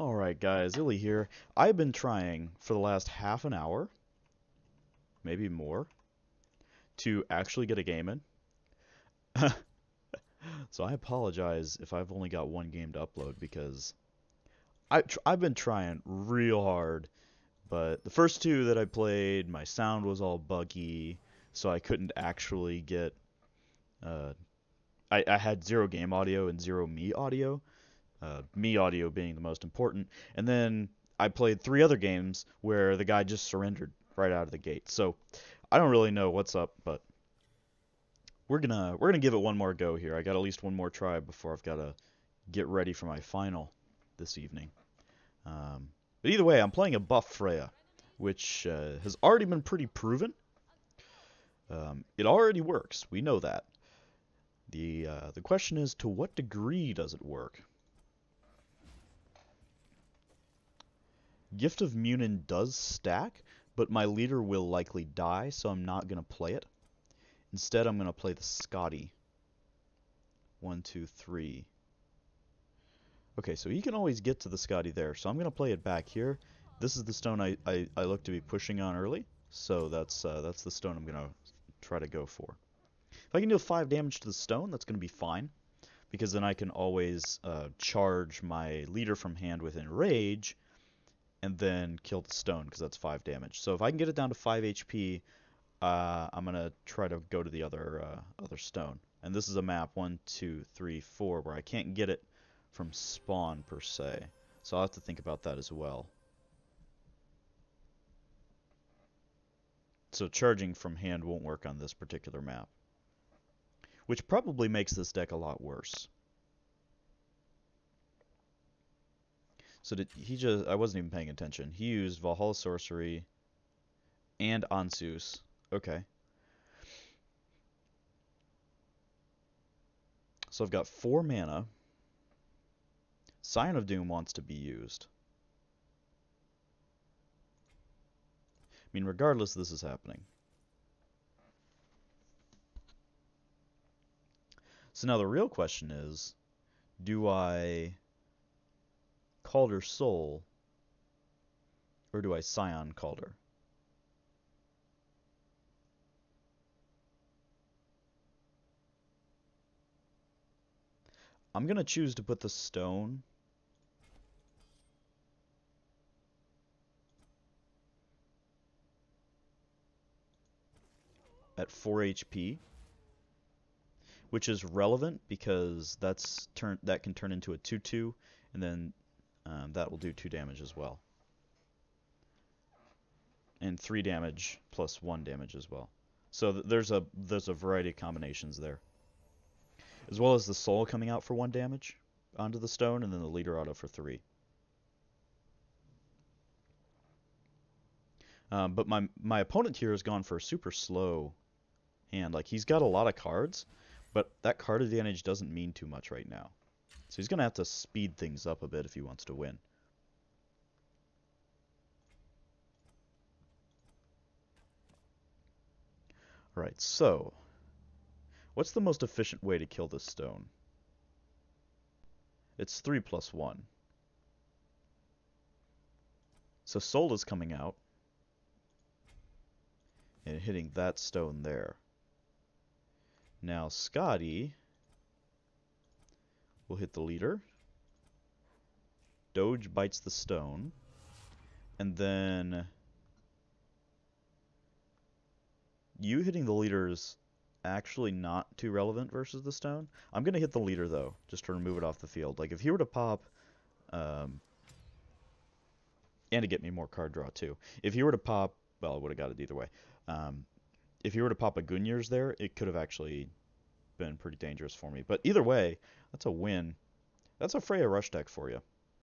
Alright guys, Illy here. I've been trying for the last half an hour, maybe more, to actually get a game in. so I apologize if I've only got one game to upload because I I've been trying real hard, but the first two that I played, my sound was all buggy, so I couldn't actually get. Uh, I, I had zero game audio and zero me audio, uh, me audio being the most important. And then I played three other games where the guy just surrendered right out of the gate. So I don't really know what's up, but we're gonna we're gonna give it one more go here. I got at least one more try before I've got to get ready for my final this evening. Um, but either way, I'm playing a buff Freya, which uh, has already been pretty proven. Um, it already works. We know that. The uh, the question is, to what degree does it work? Gift of Munin does stack, but my leader will likely die, so I'm not going to play it. Instead, I'm going to play the Skadi. One, two, three. Okay, so he can always get to the Skadi there, so I'm going to play it back here. This is the stone I, I, I look to be pushing on early, so that's uh, that's the stone I'm going to try to go for. If I can deal 5 damage to the stone, that's going to be fine, because then I can always uh, charge my leader from hand with Enrage, and then kill the stone, because that's 5 damage. So if I can get it down to 5 HP, uh, I'm going to try to go to the other, uh, other stone. And this is a map, 1, 2, 3, 4, where I can't get it from spawn, per se. So I'll have to think about that as well. So charging from hand won't work on this particular map. Which probably makes this deck a lot worse. So did he just I wasn't even paying attention. He used Valhalla Sorcery and Ansus. Okay. So I've got four mana. Scion of Doom wants to be used. I mean, regardless, this is happening. So now the real question is, do I Calder Soul or do I Scion Calder? I'm going to choose to put the stone at 4 HP which is relevant because that's turn that can turn into a 2-2, and then um, that will do 2 damage as well. And 3 damage plus 1 damage as well. So th there's a there's a variety of combinations there. As well as the soul coming out for 1 damage onto the stone, and then the leader auto for 3. Um, but my my opponent here has gone for a super slow hand. Like he's got a lot of cards, but that card advantage doesn't mean too much right now. So he's going to have to speed things up a bit if he wants to win. Alright, so... What's the most efficient way to kill this stone? It's 3 plus 1. So Soul is coming out and hitting that stone there. Now Skadi will hit the leader. Doge bites the stone. And then you hitting the leader is actually not too relevant versus the stone. I'm going to hit the leader, though, just to remove it off the field. Like, if he were to pop... Um, and to get me more card draw, too. If he were to pop... Well, I would have got it either way. Um, if you were to pop a Gungnir's there, it could have actually been pretty dangerous for me. But either way, that's a win. That's a Freya rush deck for you.